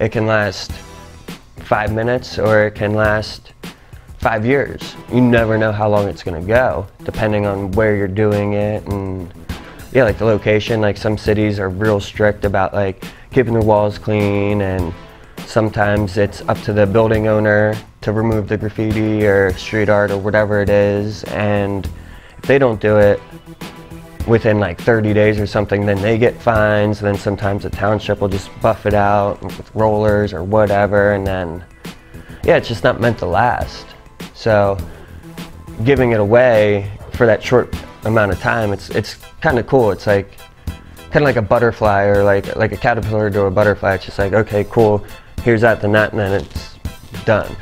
It can last five minutes or it can last five years. You never know how long it's gonna go, depending on where you're doing it and yeah, like the location. Like some cities are real strict about like keeping their walls clean and sometimes it's up to the building owner to remove the graffiti or street art or whatever it is and if they don't do it within like 30 days or something then they get fines then sometimes the township will just buff it out with rollers or whatever and then yeah it's just not meant to last so giving it away for that short amount of time, it's it's kind of cool. It's like kind of like a butterfly or like like a caterpillar to a butterfly. It's just like okay, cool. Here's that, then that, and then it's done.